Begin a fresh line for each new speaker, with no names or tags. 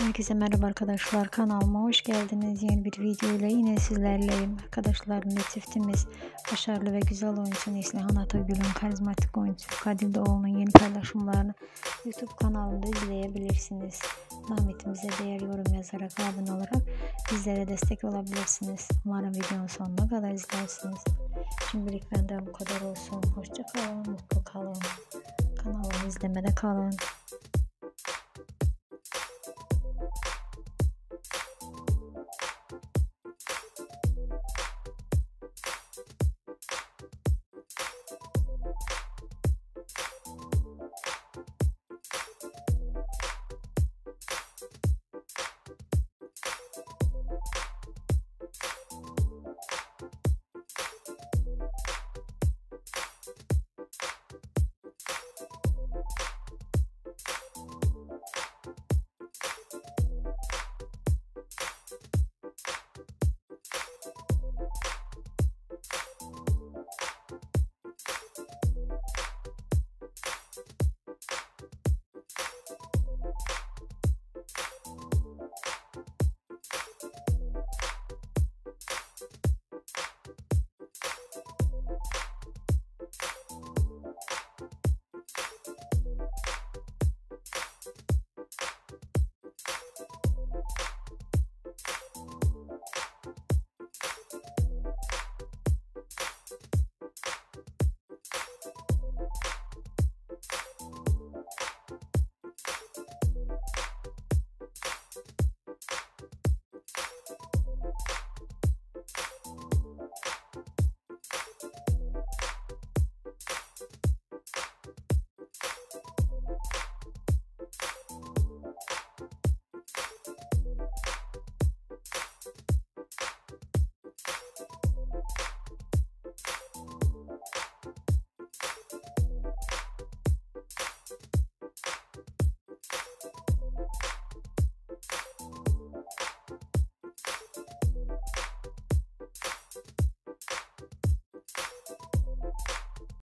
Herkese merhaba arkadaşlar kanalıma hoş geldiniz. Yeni bir video ile yine sizlerleyim. Arkadaşlar çiftimiz başarılı ve güzel oyuncu Neslihan Atagül'ün karizmatik oyuncu Kadir Doğulu'nun yeni paylaşımlarını YouTube kanalında izleyebilirsiniz. Zahmetimize değer yorum yazarak abone olarak bizlere destek olabilirsiniz. Umarım videonun sonuna kadar izlersiniz. Şimdilik benden bu kadar olsun. hoşçakalın mutlu kalın. Kanalımı izlemede kalın.